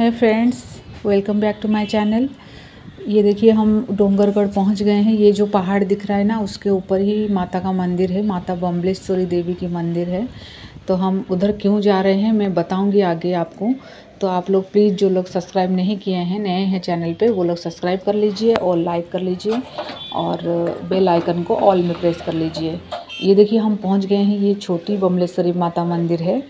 है friends welcome back to my channel ये देखिए, हम डोंगरगढ़ पहुँच गए हैं। ये जो पहाड़ दिख रहा है ना, उसके ऊपर ही माता का मंदिर है। माता बम्बलेश्वरी देवी की मंदिर है। तो हम उधर क्यों जा रहे हैं, मैं बताऊँगी आगे आपको। तो आप लोग प्लीज़ जो लोग सब्सक्राइब नहीं किए हैं, नए हैं चैनल पे, वो लोग सब्सक्राइब कर लीजिए और लाइक कर लीजिए और बेल आइकन को ऑल में प्रेस कर लीजिए। ये देखिए, हम पहुँच गए हैं। ये छोटी बमलेश्वरी माता मंदिर है।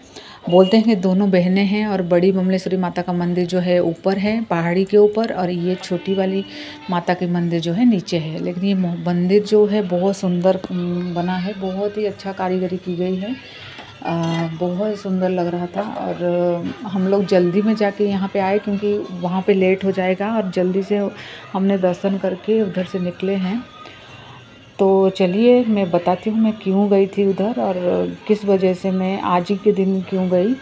बोलते हैं कि दोनों बहनें हैं और बड़ी बमलेश्वरी माता का मंदिर जो है ऊपर है पहाड़ी के ऊपर और ये छोटी वाली माता के मंदिर जो है नीचे है। लेकिन ये मंदिर जो है बहुत सुंदर बना है बहुत ही अच्छा कारीगरी की गई है। आ, बहुत सुंदर लग रहा था और हम लोग जल्दी में जाके यहाँ पे आए क्योंकि वहाँ पे लेट हो जाएगा और जल्दी से हमने दर्शन करके उधर से निकले हैं। तो चलिए, मैं बताती हूँ मैं क्यों गई थी उधर और किस वजह से मैं आज ही के दिन क्यों गई।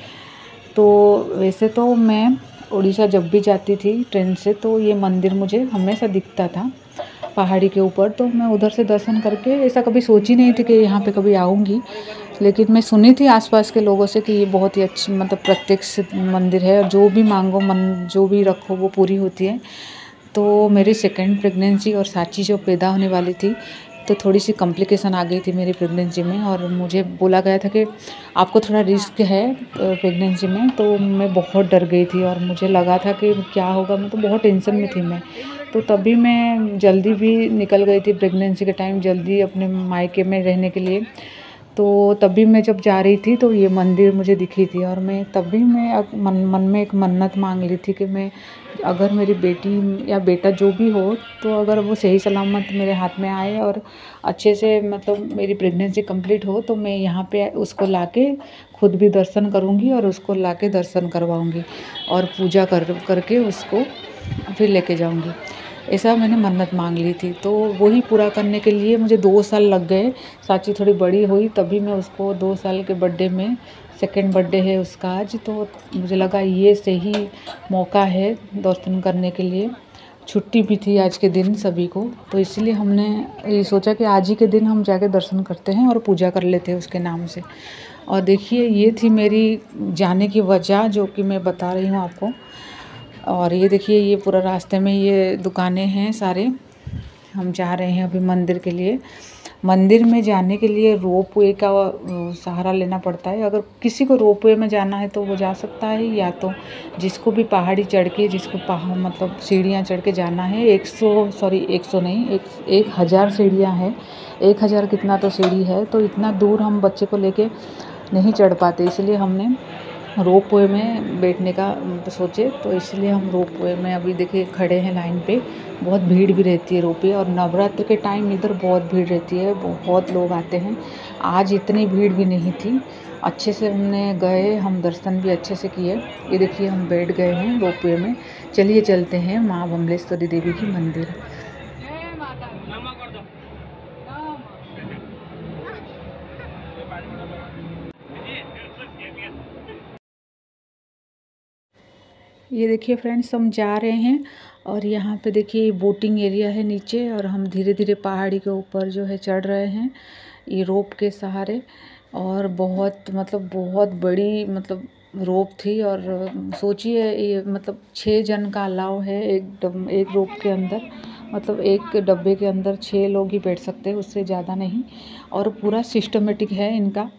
तो वैसे तो मैं उड़ीसा जब भी जाती थी ट्रेन से तो ये मंदिर मुझे हमेशा दिखता था पहाड़ी के ऊपर। तो मैं उधर से दर्शन करके ऐसा कभी सोची नहीं थी कि यहाँ पे कभी आऊँगी, लेकिन मैं सुनी थी आसपास के लोगों से कि ये बहुत ही अच्छी मतलब प्रत्यक्ष मंदिर है और जो भी मांगो मन, जो भी रखो वो पूरी होती है। तो मेरी सेकेंड प्रेगनेंसी और साची जो पैदा होने वाली थी तो थोड़ी सी कॉम्प्लिकेशन आ गई थी मेरी प्रेगनेंसी में और मुझे बोला गया था कि आपको थोड़ा रिस्क है प्रेगनेंसी में। तो मैं बहुत डर गई थी और मुझे लगा था कि क्या होगा। मैं तो बहुत टेंशन में थी मैं। तो तभी मैं जल्दी भी निकल गई थी प्रेगनेंसी के टाइम जल्दी अपने मायके में रहने के लिए। तो तभी मैं जब जा रही थी तो ये मंदिर मुझे दिखी थी और मैं तभी मैं मन मन में एक मन्नत मांग ली थी कि मैं अगर मेरी बेटी या बेटा जो भी हो तो अगर वो सही सलामत मेरे हाथ में आए और अच्छे से मतलब मेरी प्रेगनेंसी कंप्लीट हो तो मैं यहाँ पे उसको लाके खुद भी दर्शन करूँगी और उसको लाके दर्शन करवाऊँगी और पूजा कर, करके उसको फिर लेके जाऊँगी। ऐसा मैंने मन्नत मांग ली थी। तो वही पूरा करने के लिए मुझे दो साल लग गए। साची थोड़ी बड़ी हुई, तभी मैं उसको दो साल के बर्थडे में सेकेंड बर्थडे है उसका आज। तो मुझे लगा ये सही मौका है दर्शन करने के लिए। छुट्टी भी थी आज के दिन सभी को। तो इसलिए हमने ये सोचा कि आज ही के दिन हम जाके दर्शन करते हैं और पूजा कर लेते हैं उसके नाम से। और देखिए, ये थी मेरी जाने की वजह जो कि मैं बता रही हूँ आपको। और ये देखिए, ये पूरा रास्ते में ये दुकानें हैं सारे। हम जा रहे हैं अभी मंदिर के लिए। मंदिर में जाने के लिए रोप वे का सहारा लेना पड़ता है। अगर किसी को रोप वे में जाना है तो वो जा सकता है, या तो जिसको भी पहाड़ी चढ़ के, जिसको पहाड़ मतलब सीढ़ियाँ चढ़ के जाना है। एक सौ, सॉरी, एक सौ नहीं, एक एक हज़ार सीढ़ियाँ हैं। एक हज़ार कितना तो सीढ़ी है तो इतना दूर हम बच्चे को लेके नहीं चढ़ पाते, इसलिए हमने रोप वे में बैठने का सोचे तो इसलिए हम रोप वे में अभी देखिए खड़े हैं लाइन पे। बहुत भीड़ भी रहती है रोपे और नवरात्र के टाइम इधर बहुत भीड़ रहती है, बहुत लोग आते हैं। आज इतनी भीड़ भी नहीं थी। अच्छे से हमने गए, हम दर्शन भी अच्छे से किए। ये देखिए हम बैठ गए हैं रोप वे में। चलिए चलते हैं माँ बमलेश्वरी देवी की मंदिर। ये देखिए फ्रेंड्स, हम जा रहे हैं और यहाँ पे देखिए बोटिंग एरिया है नीचे और हम धीरे धीरे पहाड़ी के ऊपर जो है चढ़ रहे हैं, ये रोप के सहारे और बहुत मतलब बहुत बड़ी मतलब रोप थी और सोचिए ये मतलब छः जन का अलाव है एक डब एक रोप के अंदर मतलब एक डब्बे के अंदर छः लोग ही बैठ सकते हैं, उससे ज़्यादा नहीं और पूरा सिस्टमेटिक है इनका।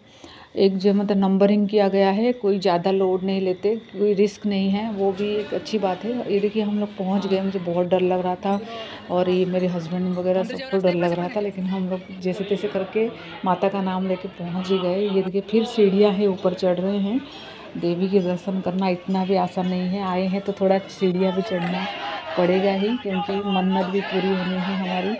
एक जो मतलब नंबरिंग किया गया है कोई ज़्यादा लोड नहीं लेते कोई रिस्क नहीं है वो भी एक अच्छी बात है। ये देखिए हम लोग पहुँच गए मुझे बहुत डर लग रहा था और ये मेरे हस्बैंड वगैरह सबको डर लग रहा था लेकिन हम लोग जैसे तैसे करके माता का नाम लेके पहुँच ही गए। ये देखिए फिर सीढ़ियाँ हैं ऊपर चढ़ रहे हैं। देवी के दर्शन करना इतना भी आसान नहीं है। आए हैं तो थोड़ा सीढ़ियाँ भी चढ़ना पड़ेगा ही क्योंकि मन्नत भी पूरी होनी है हमारी।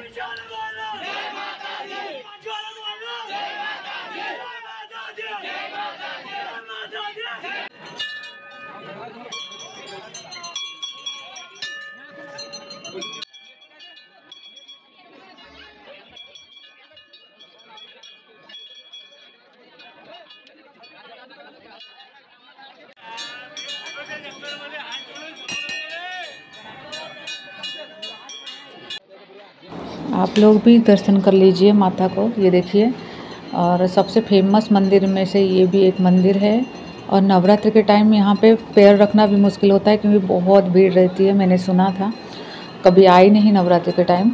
आप लोग भी दर्शन कर लीजिए माता को ये देखिए। और सबसे फ़ेमस मंदिर में से ये भी एक मंदिर है। और नवरात्र के टाइम यहाँ पे पैर रखना भी मुश्किल होता है क्योंकि बहुत भीड़ रहती है मैंने सुना था। कभी आई नहीं नवरात्र के टाइम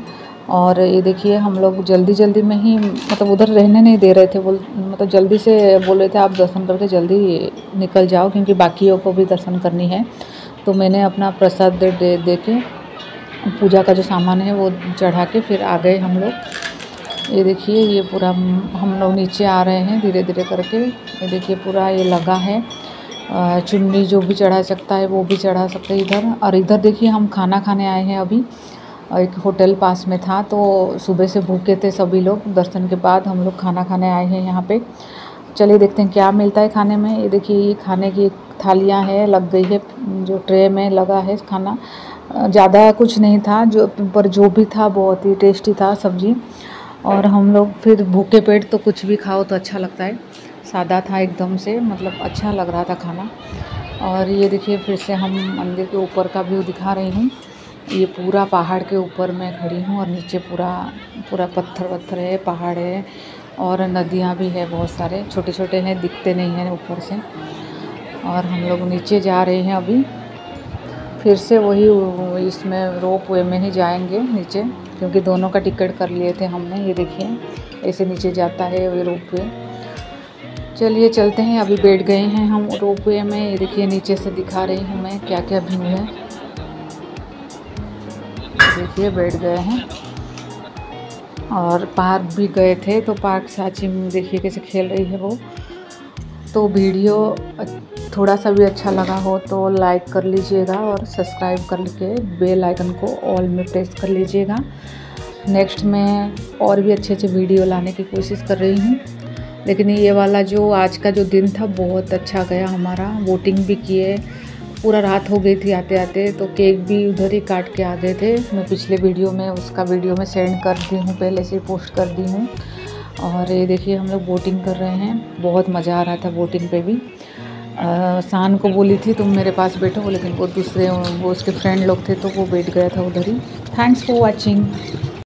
और ये देखिए हम लोग जल्दी जल्दी में ही मतलब उधर रहने नहीं दे रहे थे बोल मतलब जल्दी से बोल रहे थे आप दर्शन करके जल्दी निकल जाओ क्योंकि बाकियों को भी दर्शन करनी है। तो मैंने अपना प्रसाद दे दे, दे के पूजा का जो सामान है वो चढ़ा के फिर आ गए हम लोग। ये देखिए, ये पूरा हम लोग नीचे आ रहे हैं धीरे धीरे करके। ये देखिए, पूरा ये लगा है। चुन्नी जो भी चढ़ा सकता है वो भी चढ़ा सकते हैं इधर। और इधर देखिए, हम खाना खाने आए हैं अभी। एक होटल पास में था तो सुबह से भूखे थे सभी लोग। दर्शन के बाद हम लोग खाना खाने आए हैं यहाँ पे। चलिए देखते हैं क्या मिलता है खाने में। ये देखिए, ये खाने की थालियाँ हैं, लग गई है, जो ट्रे में लगा है खाना। ज़्यादा कुछ नहीं था, जो पर जो भी था बहुत ही टेस्टी था सब्ज़ी। और हम लोग फिर भूखे पेट तो कुछ भी खाओ तो अच्छा लगता है। सादा था एकदम से मतलब अच्छा लग रहा था खाना। और ये देखिए, फिर से हम मंदिर के ऊपर का व्यू दिखा रही हूँ। ये पूरा पहाड़ के ऊपर मैं खड़ी हूँ और नीचे पूरा पूरा पत्थर वत्थर है, पहाड़ है और नदियाँ भी है बहुत सारे। छोटे छोटे हैं, दिखते नहीं हैं ऊपर से। और हम लोग नीचे जा रहे हैं अभी। फिर से वही इसमें रोप वे में ही जाएँगे नीचे, क्योंकि दोनों का टिकट कर लिए थे हमने, ये देखिए, ऐसे नीचे जाता है वो रोप वे। चलिए चलते हैं, अभी बैठ गए हैं हम रोप वे में, ये देखिए नीचे से दिखा रही हूँ मैं क्या क्या व्यू है। देखिए बैठ गए हैं। और पार्क भी गए थे तो पार्क साची में देखिए कैसे खेल रही है वो। तो वीडियो थोड़ा सा भी अच्छा लगा हो तो लाइक कर लीजिएगा और सब्सक्राइब करके बेल आइकन को ऑल में प्रेस कर लीजिएगा। नेक्स्ट मैं और भी अच्छे अच्छे वीडियो लाने की कोशिश कर रही हूँ। लेकिन ये वाला जो आज का जो दिन था बहुत अच्छा गया हमारा। वोटिंग भी किए, पूरा रात हो गई थी आते आते तो केक भी उधर ही काट के आ गए थे। मैं पिछले वीडियो में, उसका वीडियो में सेंड कर दी हूँ, पहले से पोस्ट कर दी हूँ। और ये देखिए हम लोग बोटिंग कर रहे हैं। बहुत मज़ा आ रहा था बोटिंग पे भी। शान को बोली थी, तुम मेरे पास बैठो, लेकिन वो दूसरे, वो उसके फ्रेंड लोग थे तो वो बैठ गया था उधर ही। Thanks for watching